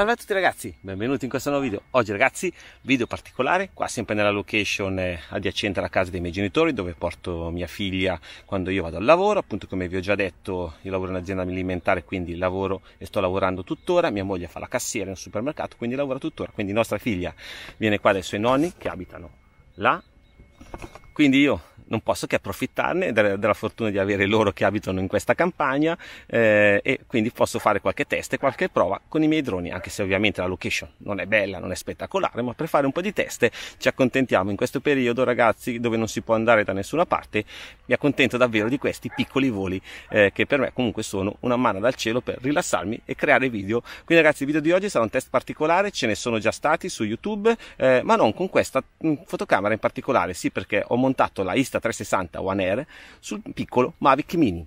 Salve a tutti ragazzi, benvenuti in questo nuovo video. Oggi ragazzi, video particolare, qua sempre nella location eh, adiacente alla casa dei miei genitori dove porto mia figlia quando io vado al lavoro. Appunto come vi ho già detto, io lavoro in azienda alimentare, quindi lavoro e sto lavorando tuttora. Mia moglie fa la cassiera in un supermercato, quindi lavora tuttora. Quindi nostra figlia viene qua dai suoi nonni che abitano là. Quindi io non posso che approfittarne della, della, fortuna di avere loro che abitano in questa campagna eh, e quindi posso fare qualche test e qualche prova con i miei droni, anche se ovviamente la location non è bella, non è spettacolare, ma per fare un po' di test ci accontentiamo in questo periodo ragazzi dove non si può andare da nessuna parte, mi accontento davvero di questi piccoli voli eh, che per me comunque sono una mano dal cielo per rilassarmi e creare video. Quindi ragazzi il video di oggi sarà un test particolare, ce ne sono già stati su YouTube, eh, ma non con questa mm, fotocamera in particolare, sì perché ho montato la Insta 360 One Air sul piccolo Mavic Mini.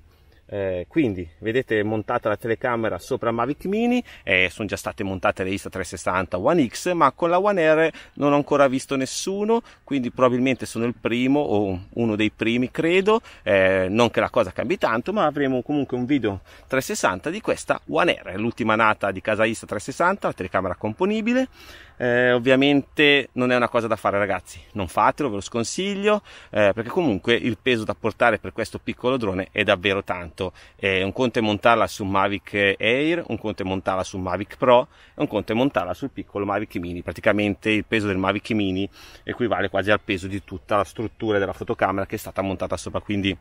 Eh, quindi vedete montata la telecamera sopra Mavic Mini e sono già state montate le Insta360 One X ma con la One Air non ho ancora visto nessuno quindi probabilmente sono il primo o uno dei primi credo eh, non che la cosa cambi tanto ma avremo comunque un video 360 di questa One Air l'ultima nata di casa Insta360 la telecamera componibile eh, ovviamente non è una cosa da fare ragazzi, non fatelo, ve lo sconsiglio, eh, perché comunque il peso da portare per questo piccolo drone è davvero tanto. Eh, un conto è montarla su Mavic Air, un conto è montarla su Mavic Pro e un conto è montarla sul piccolo Mavic Mini. Praticamente il peso del Mavic Mini equivale quasi al peso di tutta la struttura della fotocamera che è stata montata sopra, quindi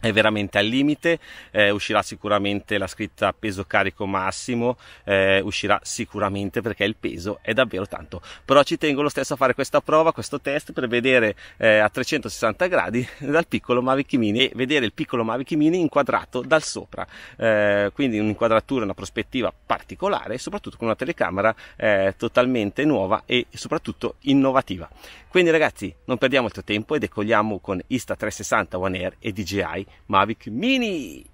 è veramente al limite, eh, uscirà sicuramente la scritta peso carico massimo, eh, uscirà sicuramente perché il peso è davvero tanto, però ci tengo lo stesso a fare questa prova, questo test per vedere eh, a 360 gradi dal piccolo Mavic Mini e vedere il piccolo Mavic Mini inquadrato dal sopra, eh, quindi un'inquadratura, una prospettiva particolare e soprattutto con una telecamera eh, totalmente nuova e soprattutto innovativa. Quindi ragazzi non perdiamo il tuo tempo e decolliamo con Insta360 One Air e DJI Mavic Mini.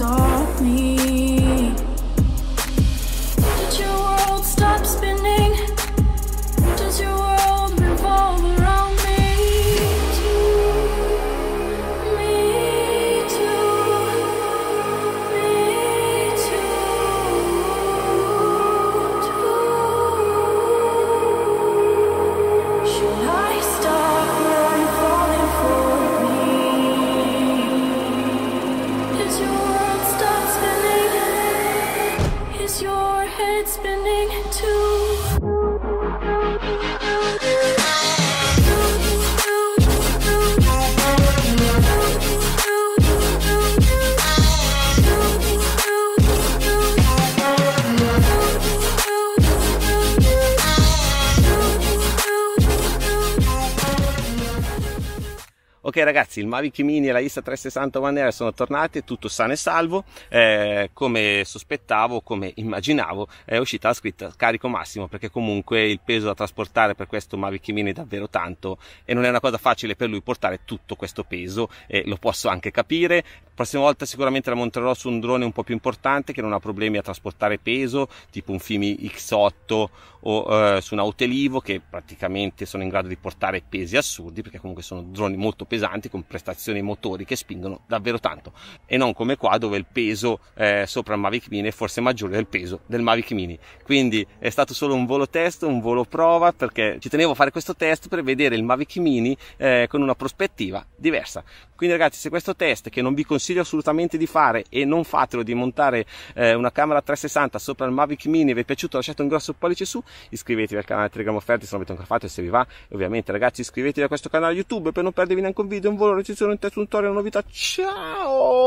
taught me ragazzi, il Mavic Mini e la Insta360 One Air sono tornati, tutto sano e salvo, eh, come sospettavo, come immaginavo, è uscita la scritta carico massimo perché comunque il peso da trasportare per questo Mavic Mini è davvero tanto e non è una cosa facile per lui portare tutto questo peso e lo posso anche capire. La prossima volta sicuramente la monterò su un drone un po' più importante che non ha problemi a trasportare peso, tipo un Fimi X8 o eh, su un Autelivo che praticamente sono in grado di portare pesi assurdi perché comunque sono droni molto pesanti con prestazioni motori che spingono davvero tanto. E non come qua dove il peso eh, sopra il Mavic Mini è forse maggiore del peso del Mavic Mini. Quindi è stato solo un volo test un volo prova perché ci tenevo a fare questo test per vedere il Mavic Mini eh, con una prospettiva diversa. Quindi ragazzi se questo test che non vi consiglio assolutamente di fare e non fatelo di montare eh, una camera 360 sopra il Mavic Mini vi è piaciuto lasciate un grosso pollice su iscrivetevi al canale Telegram Offerti se non avete ancora fatto e se vi va e ovviamente ragazzi iscrivetevi a questo canale YouTube per non perdervi neanche un video, un volo, recensione, un test, un tutorial, una novità. Ciao!